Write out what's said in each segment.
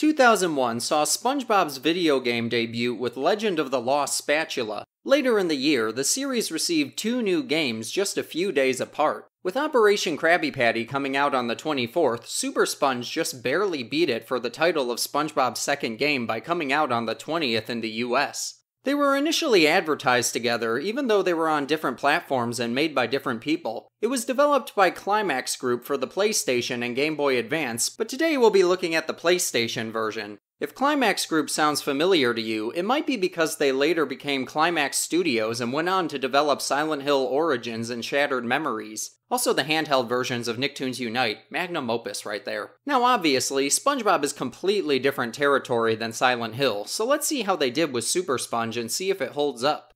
2001 saw SpongeBob's video game debut with Legend of the Lost Spatula. Later in the year, the series received two new games just a few days apart. With Operation Krabby Patty coming out on the 24th, Super Sponge just barely beat it for the title of SpongeBob's second game by coming out on the 20th in the US. They were initially advertised together, even though they were on different platforms and made by different people. It was developed by Climax Group for the PlayStation and Game Boy Advance, but today we'll be looking at the PlayStation version. If Climax Group sounds familiar to you, it might be because they later became Climax Studios and went on to develop Silent Hill Origins and Shattered Memories. Also, the handheld versions of Nicktoons Unite, magnum opus right there. Now, obviously, SpongeBob is completely different territory than Silent Hill, so let's see how they did with Super Sponge and see if it holds up.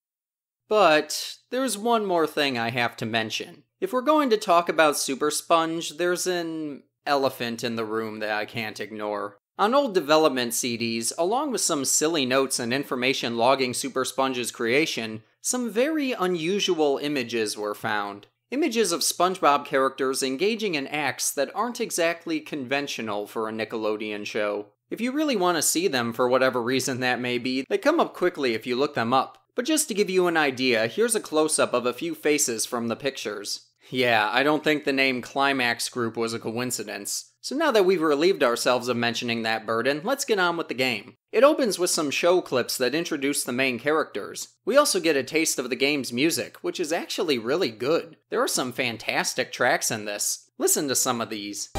But there's one more thing I have to mention. If we're going to talk about Super Sponge, there's an elephant in the room that I can't ignore. On old development CDs, along with some silly notes and information logging Super Sponge's creation, some very unusual images were found. Images of SpongeBob characters engaging in acts that aren't exactly conventional for a Nickelodeon show. If you really want to see them for whatever reason that may be, they come up quickly if you look them up. But just to give you an idea, here's a close up of a few faces from the pictures. Yeah, I don't think the name Climax Group was a coincidence. So now that we've relieved ourselves of mentioning that burden, let's get on with the game. It opens with some show clips that introduce the main characters. We also get a taste of the game's music, which is actually really good. There are some fantastic tracks in this. Listen to some of these.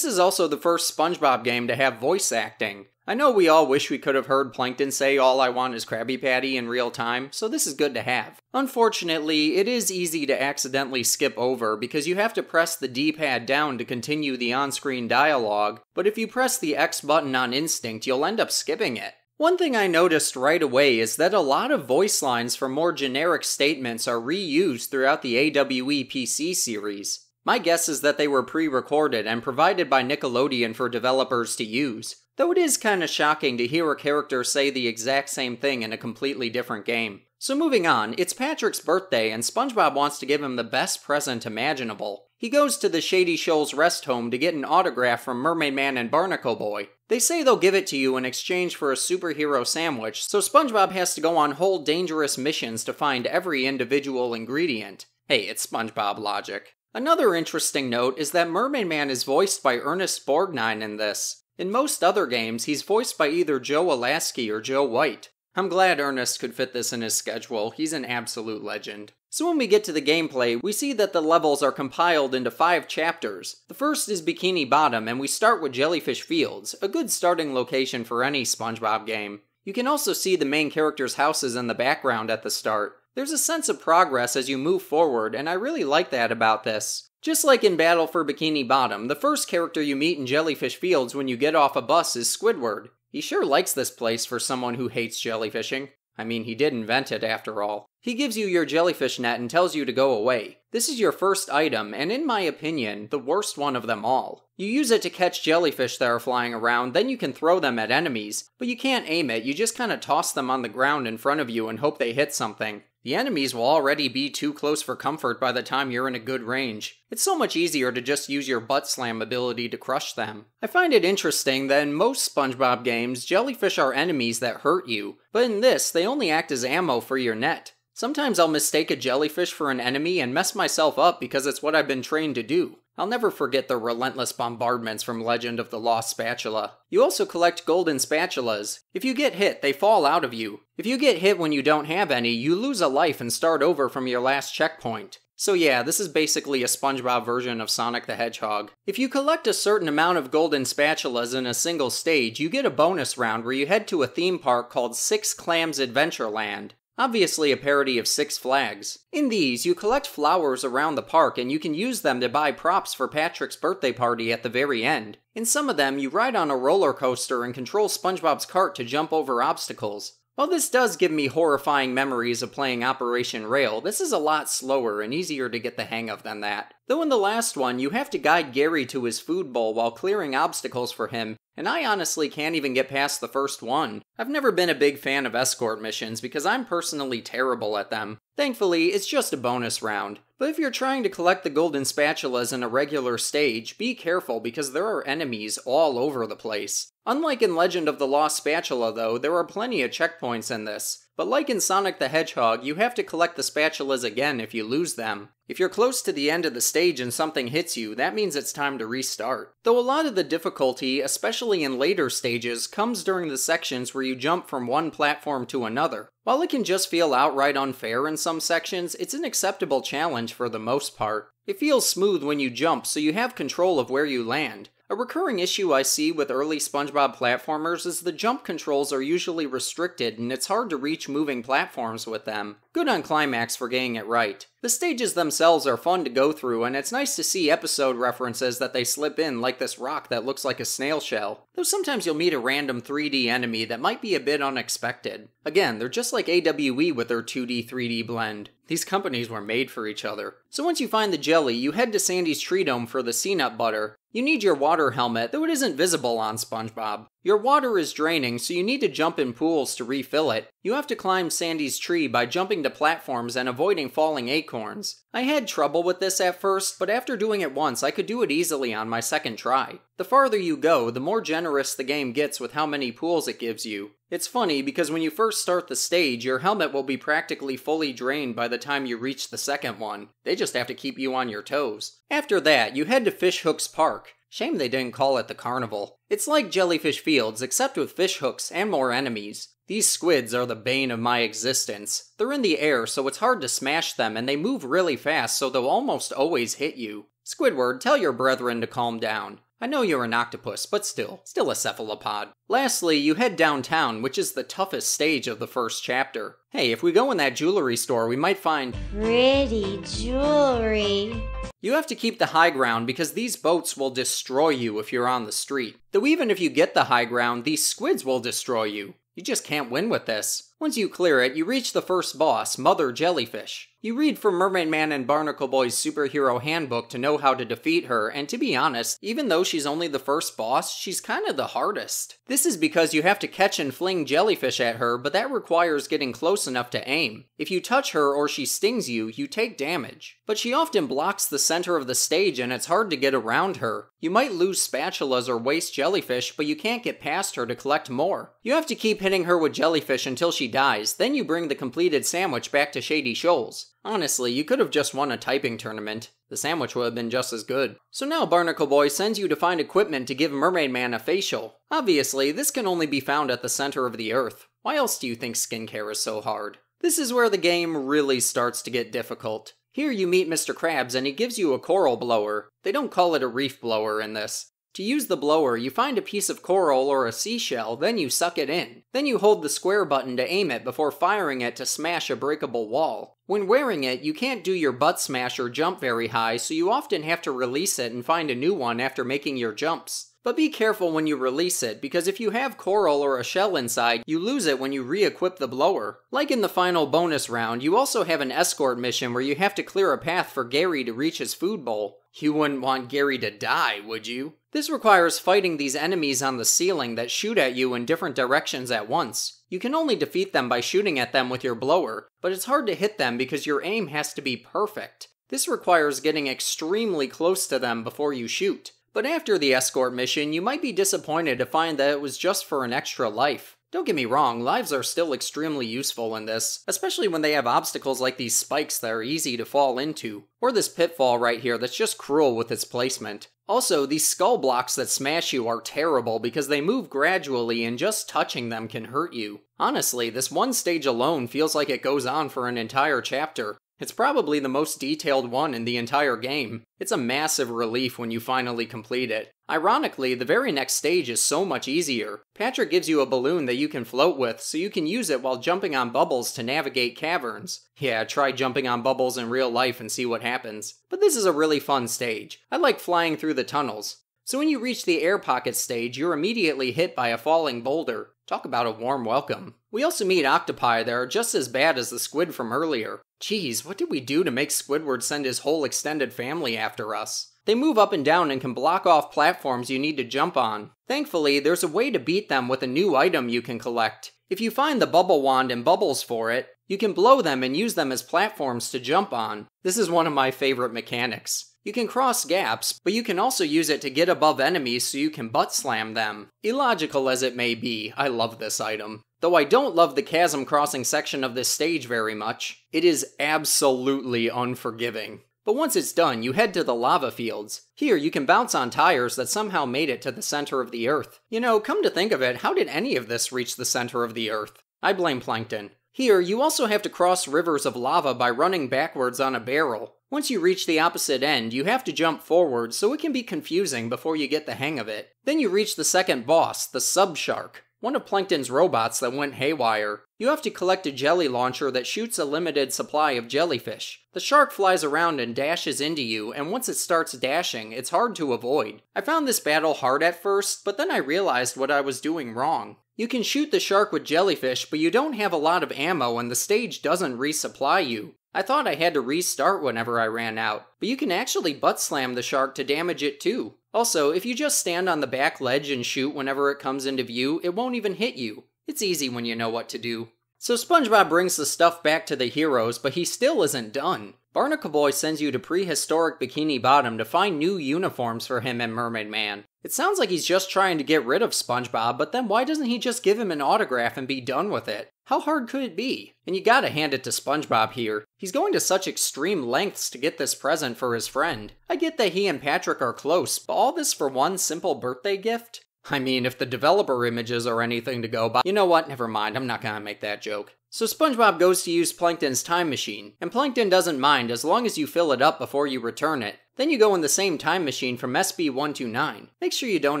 This is also the first SpongeBob game to have voice acting. I know we all wish we could have heard Plankton say all I want is Krabby Patty in real time, so this is good to have. Unfortunately, it is easy to accidentally skip over because you have to press the D-pad down to continue the on-screen dialogue, but if you press the X button on instinct, you'll end up skipping it. One thing I noticed right away is that a lot of voice lines for more generic statements are reused throughout the AWE PC series. My guess is that they were pre recorded and provided by Nickelodeon for developers to use, though it is kinda shocking to hear a character say the exact same thing in a completely different game. So, moving on, it's Patrick's birthday, and SpongeBob wants to give him the best present imaginable. He goes to the Shady Shoals rest home to get an autograph from Mermaid Man and Barnacle Boy. They say they'll give it to you in exchange for a superhero sandwich, so SpongeBob has to go on whole dangerous missions to find every individual ingredient. Hey, it's SpongeBob logic. Another interesting note is that Mermaid Man is voiced by Ernest Borgnine in this. In most other games, he's voiced by either Joe Alaskey or Joe Whyte. I'm glad Ernest could fit this in his schedule, he's an absolute legend. So when we get to the gameplay, we see that the levels are compiled into five chapters. The first is Bikini Bottom, and we start with Jellyfish Fields, a good starting location for any SpongeBob game. You can also see the main characters' houses in the background at the start. There's a sense of progress as you move forward, and I really like that about this. Just like in Battle for Bikini Bottom, the first character you meet in Jellyfish Fields when you get off a bus is Squidward. He sure likes this place for someone who hates jellyfishing. I mean, he did invent it after all. He gives you your jellyfish net and tells you to go away. This is your first item, and in my opinion, the worst one of them all. You use it to catch jellyfish that are flying around, then you can throw them at enemies, but you can't aim it, you just kinda toss them on the ground in front of you and hope they hit something. The enemies will already be too close for comfort by the time you're in a good range. It's so much easier to just use your butt slam ability to crush them. I find it interesting that in most SpongeBob games, jellyfish are enemies that hurt you, but in this, they only act as ammo for your net. Sometimes I'll mistake a jellyfish for an enemy and mess myself up because it's what I've been trained to do. I'll never forget the relentless bombardments from Legend of the Lost Spatula. You also collect golden spatulas. If you get hit, they fall out of you. If you get hit when you don't have any, you lose a life and start over from your last checkpoint. So yeah, this is basically a SpongeBob version of Sonic the Hedgehog. If you collect a certain amount of golden spatulas in a single stage, you get a bonus round where you head to a theme park called Six Clams Adventureland. Obviously, a parody of Six Flags. In these, you collect flowers around the park and you can use them to buy props for Patrick's birthday party at the very end. In some of them, you ride on a roller coaster and control SpongeBob's cart to jump over obstacles. While this does give me horrifying memories of playing Operation Rail, this is a lot slower and easier to get the hang of than that. Though in the last one, you have to guide Gary to his food bowl while clearing obstacles for him, and I honestly can't even get past the first one. I've never been a big fan of escort missions because I'm personally terrible at them. Thankfully, it's just a bonus round. But if you're trying to collect the golden spatulas in a regular stage, be careful because there are enemies all over the place. Unlike in Legend of the Lost Spatula, though, there are plenty of checkpoints in this. But like in Sonic the Hedgehog, you have to collect the spatulas again if you lose them. If you're close to the end of the stage and something hits you, that means it's time to restart. Though a lot of the difficulty, especially in later stages, comes during the sections where you jump from one platform to another. While it can just feel outright unfair in some sections, it's an acceptable challenge for the most part. It feels smooth when you jump, so you have control of where you land. A recurring issue I see with early SpongeBob platformers is the jump controls are usually restricted and it's hard to reach moving platforms with them. Good on Climax for getting it right. The stages themselves are fun to go through, and it's nice to see episode references that they slip in, like this rock that looks like a snail shell. Though sometimes you'll meet a random 3D enemy that might be a bit unexpected. Again, they're just like AWE with their 2D 3D blend. These companies were made for each other. So once you find the jelly, you head to Sandy's Tree Dome for the CNUT butter. You need your water helmet, though it isn't visible on SpongeBob. Your water is draining, so you need to jump in pools to refill it. You have to climb Sandy's tree by jumping to platforms and avoiding falling acorns. I had trouble with this at first, but after doing it once, I could do it easily on my second try. The farther you go, the more generous the game gets with how many pools it gives you. It's funny because when you first start the stage, your helmet will be practically fully drained by the time you reach the second one. They just have to keep you on your toes. After that, you head to Fishhooks Park. Shame they didn't call it the carnival. It's like Jellyfish Fields, except with fish hooks and more enemies. These squids are the bane of my existence. They're in the air, so it's hard to smash them, and they move really fast, so they'll almost always hit you. Squidward, tell your brethren to calm down. I know you're an octopus, but still, still a cephalopod. Lastly, you head downtown, which is the toughest stage of the first chapter. Hey, if we go in that jewelry store, we might find pretty jewelry. You have to keep the high ground because these boats will destroy you if you're on the street. Though even if you get the high ground, these squids will destroy you. You just can't win with this. Once you clear it, you reach the first boss, Mother Jellyfish. You read from Mermaid Man and Barnacle Boy's superhero handbook to know how to defeat her, and to be honest, even though she's only the first boss, she's kinda the hardest. This is because you have to catch and fling jellyfish at her, but that requires getting close enough to aim. If you touch her or she stings you, you take damage. But she often blocks the center of the stage and it's hard to get around her. You might lose spatulas or waste jellyfish, but you can't get past her to collect more. You have to keep hitting her with jellyfish until she dies, then you bring the completed sandwich back to Shady Shoals. Honestly, you could have just won a typing tournament. The sandwich would have been just as good. So now Barnacle Boy sends you to find equipment to give Mermaid Man a facial. Obviously, this can only be found at the center of the Earth. Why else do you think skincare is so hard? This is where the game really starts to get difficult. Here you meet Mr. Krabs and he gives you a coral blower. They don't call it a reef blower in this. To use the blower, you find a piece of coral or a seashell, then you suck it in. Then you hold the square button to aim it before firing it to smash a breakable wall. When wearing it, you can't do your butt smash or jump very high, so you often have to release it and find a new one after making your jumps. But be careful when you release it, because if you have coral or a shell inside, you lose it when you re-equip the blower. Like in the final bonus round, you also have an escort mission where you have to clear a path for Gary to reach his food bowl. You wouldn't want Gary to die, would you? This requires fighting these enemies on the ceiling that shoot at you in different directions at once. You can only defeat them by shooting at them with your blower, but it's hard to hit them because your aim has to be perfect. This requires getting extremely close to them before you shoot. But after the escort mission, you might be disappointed to find that it was just for an extra life. Don't get me wrong, lives are still extremely useful in this, especially when they have obstacles like these spikes that are easy to fall into, or this pitfall right here that's just cruel with its placement. Also, these skull blocks that smash you are terrible because they move gradually and just touching them can hurt you. Honestly, this one stage alone feels like it goes on for an entire chapter. It's probably the most detailed one in the entire game. It's a massive relief when you finally complete it. Ironically, the very next stage is so much easier. Patrick gives you a balloon that you can float with, so you can use it while jumping on bubbles to navigate caverns. Yeah, try jumping on bubbles in real life and see what happens. But this is a really fun stage. I like flying through the tunnels. So when you reach the air pocket stage, you're immediately hit by a falling boulder. Talk about a warm welcome. We also meet octopi that are just as bad as the squid from earlier. Geez, what did we do to make Squidward send his whole extended family after us? They move up and down and can block off platforms you need to jump on. Thankfully, there's a way to beat them with a new item you can collect. If you find the bubble wand and bubbles for it, you can blow them and use them as platforms to jump on. This is one of my favorite mechanics. You can cross gaps, but you can also use it to get above enemies so you can butt slam them. Illogical as it may be, I love this item. Though I don't love the chasm crossing section of this stage very much, it is absolutely unforgiving. But once it's done, you head to the lava fields. Here, you can bounce on tires that somehow made it to the center of the Earth. You know, come to think of it, how did any of this reach the center of the Earth? I blame Plankton. Here, you also have to cross rivers of lava by running backwards on a barrel. Once you reach the opposite end, you have to jump forward, so it can be confusing before you get the hang of it. Then you reach the second boss, the Sub Shark, one of Plankton's robots that went haywire. You have to collect a jelly launcher that shoots a limited supply of jellyfish. The shark flies around and dashes into you, and once it starts dashing, it's hard to avoid. I found this battle hard at first, but then I realized what I was doing wrong. You can shoot the shark with jellyfish, but you don't have a lot of ammo and the stage doesn't resupply you. I thought I had to restart whenever I ran out, but you can actually butt slam the shark to damage it too. Also, if you just stand on the back ledge and shoot whenever it comes into view, it won't even hit you. It's easy when you know what to do. So SpongeBob brings the stuff back to the heroes, but he still isn't done. Barnacle Boy sends you to prehistoric Bikini Bottom to find new uniforms for him and Mermaid Man. It sounds like he's just trying to get rid of SpongeBob, but then why doesn't he just give him an autograph and be done with it? How hard could it be? And you gotta hand it to SpongeBob here. He's going to such extreme lengths to get this present for his friend. I get that he and Patrick are close, but all this for one simple birthday gift? I mean, if the developer images are anything to go by, you know what? Never mind, I'm not gonna make that joke. So SpongeBob goes to use Plankton's time machine, and Plankton doesn't mind as long as you fill it up before you return it. Then you go in the same time machine from SB129. Make sure you don't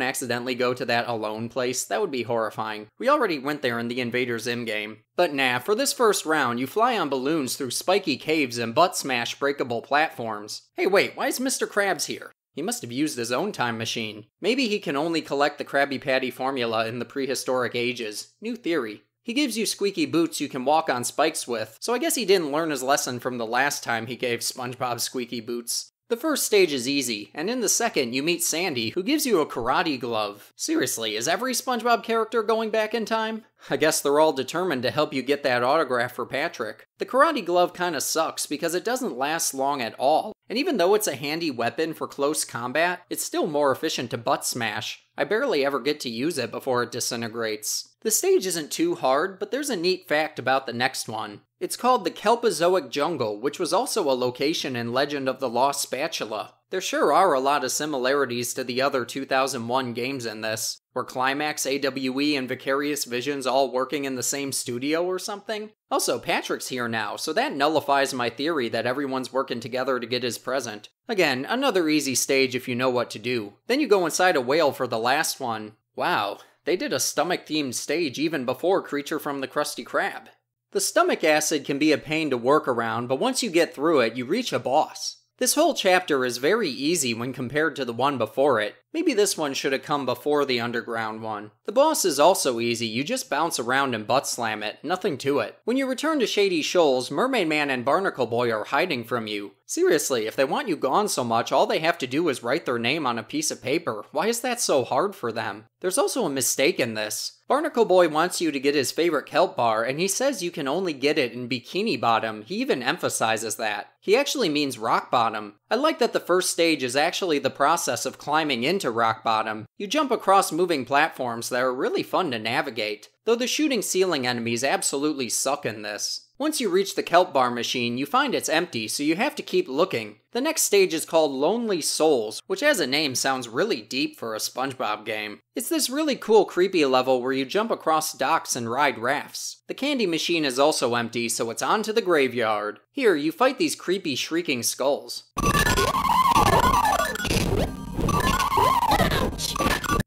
accidentally go to that alone place, that would be horrifying. We already went there in the Invader Zim game. But nah, for this first round, you fly on balloons through spiky caves and butt smash breakable platforms. Hey wait, why is Mr. Krabs here? He must have used his own time machine. Maybe he can only collect the Krabby Patty formula in the prehistoric ages. New theory. He gives you squeaky boots you can walk on spikes with, so I guess he didn't learn his lesson from the last time he gave SpongeBob squeaky boots. The first stage is easy, and in the second, you meet Sandy, who gives you a karate glove. Seriously, is every SpongeBob character going back in time? I guess they're all determined to help you get that autograph for Patrick. The karate glove kinda sucks because it doesn't last long at all, and even though it's a handy weapon for close combat, it's still more efficient to butt smash. I barely ever get to use it before it disintegrates. The stage isn't too hard, but there's a neat fact about the next one. It's called the Kelpozoic Jungle, which was also a location in Legend of the Lost Spatula. There sure are a lot of similarities to the other 2001 games in this. Were Climax, AWE, and Vicarious Visions all working in the same studio or something? Also, Patrick's here now, so that nullifies my theory that everyone's working together to get his present. Again, another easy stage if you know what to do. Then you go inside a whale for the last one. Wow, they did a stomach themed stage even before Creature from the Krusty Krab. The stomach acid can be a pain to work around, but once you get through it, you reach a boss. This whole chapter is very easy when compared to the one before it. Maybe this one should have come before the underground one. The boss is also easy, you just bounce around and butt slam it, nothing to it. When you return to Shady Shoals, Mermaid Man and Barnacle Boy are hiding from you. Seriously, if they want you gone so much, all they have to do is write their name on a piece of paper. Why is that so hard for them? There's also a mistake in this. Barnacle Boy wants you to get his favorite kelp bar, and he says you can only get it in Bikini Bottom. He even emphasizes that. He actually means rock bottom. I like that the first stage is actually the process of climbing into Rock Bottom, you jump across moving platforms that are really fun to navigate, though the shooting ceiling enemies absolutely suck in this. Once you reach the kelp bar machine, you find it's empty, so you have to keep looking. The next stage is called Lonely Souls, which as a name sounds really deep for a SpongeBob game. It's this really cool creepy level where you jump across docks and ride rafts. The candy machine is also empty, so it's on to the graveyard. Here, you fight these creepy shrieking skulls.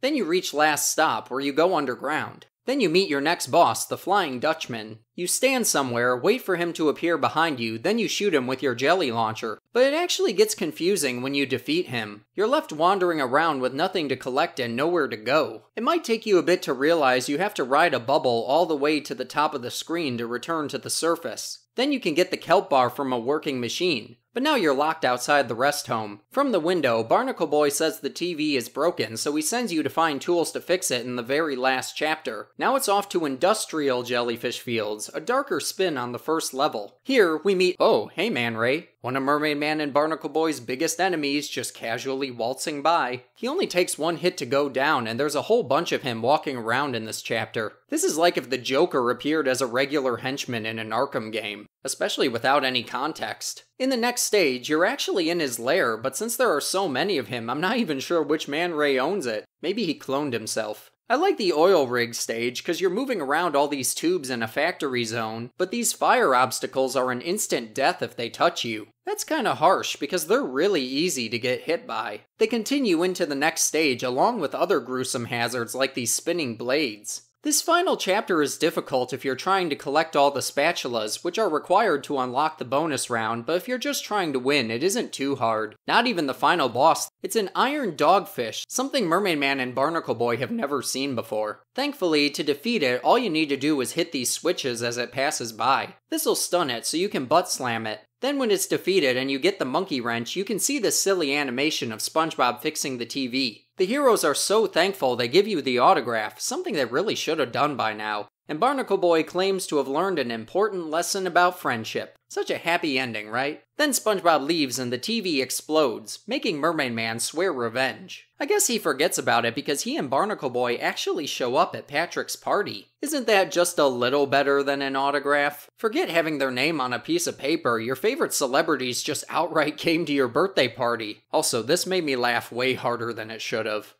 Then you reach Last Stop, where you go underground. Then you meet your next boss, the Flying Dutchman. You stand somewhere, wait for him to appear behind you, then you shoot him with your jelly launcher. But it actually gets confusing when you defeat him. You're left wandering around with nothing to collect and nowhere to go. It might take you a bit to realize you have to ride a bubble all the way to the top of the screen to return to the surface. Then you can get the kelp bar from a working machine. But now you're locked outside the rest home. From the window, Barnacle Boy says the TV is broken, so he sends you to find tools to fix it in the very last chapter. Now it's off to Industrial Jellyfish Fields, a darker spin on the first level. Here, we meet, oh, hey Man Ray, one of Mermaid Man and Barnacle Boy's biggest enemies just casually waltzing by. He only takes one hit to go down, and there's a whole bunch of him walking around in this chapter. This is like if the Joker appeared as a regular henchman in an Arkham game, especially without any context. In the next stage, you're actually in his lair, but since there are so many of him, I'm not even sure which Man Ray owns it. Maybe he cloned himself. I like the oil rig stage because you're moving around all these tubes in a factory zone, but these fire obstacles are an instant death if they touch you. That's kinda harsh because they're really easy to get hit by. They continue into the next stage along with other gruesome hazards like these spinning blades. This final chapter is difficult if you're trying to collect all the spatulas, which are required to unlock the bonus round, but if you're just trying to win, it isn't too hard. Not even the final boss. It's an iron dogfish, something Mermaid Man and Barnacle Boy have never seen before. Thankfully, to defeat it, all you need to do is hit these switches as it passes by. This'll stun it so you can butt slam it. Then when it's defeated and you get the monkey wrench, you can see the silly animation of SpongeBob fixing the TV. The heroes are so thankful they give you the autograph, something they really should have done by now. And Barnacle Boy claims to have learned an important lesson about friendship. Such a happy ending, right? Then SpongeBob leaves and the TV explodes, making Mermaid Man swear revenge. I guess he forgets about it because he and Barnacle Boy actually show up at Patrick's party. Isn't that just a little better than an autograph? Forget having their name on a piece of paper, your favorite celebrities just outright came to your birthday party. Also, this made me laugh way harder than it should have.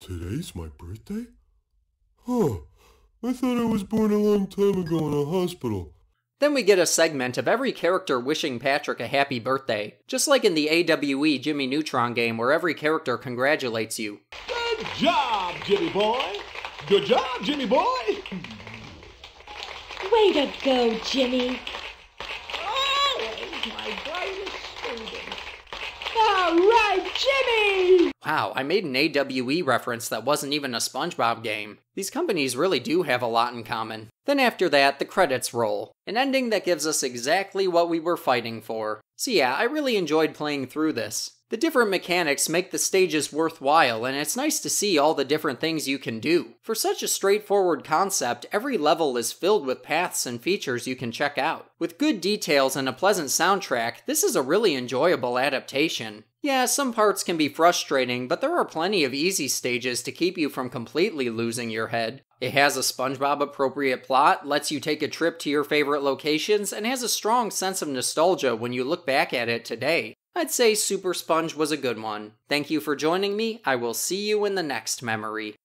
Today's my birthday? Huh. I thought I was born a long time ago in a hospital. Then we get a segment of every character wishing Patrick a happy birthday, just like in the AWE Jimmy Neutron game where every character congratulates you. Good job, Jimmy boy. Good job, Jimmy boy. Way to go, Jimmy. Always my brightest student. All right, Jimmy. Wow, I made an AWE reference that wasn't even a SpongeBob game. These companies really do have a lot in common. Then after that, the credits roll. An ending that gives us exactly what we were fighting for. So yeah, I really enjoyed playing through this. The different mechanics make the stages worthwhile, and it's nice to see all the different things you can do. For such a straightforward concept, every level is filled with paths and features you can check out. With good details and a pleasant soundtrack, this is a really enjoyable adaptation. Yeah, some parts can be frustrating, but there are plenty of easy stages to keep you from completely losing your head. It has a SpongeBob appropriate plot, lets you take a trip to your favorite locations, and has a strong sense of nostalgia when you look back at it today. I'd say Super Sponge was a good one. Thank you for joining me. I will see you in the next memory.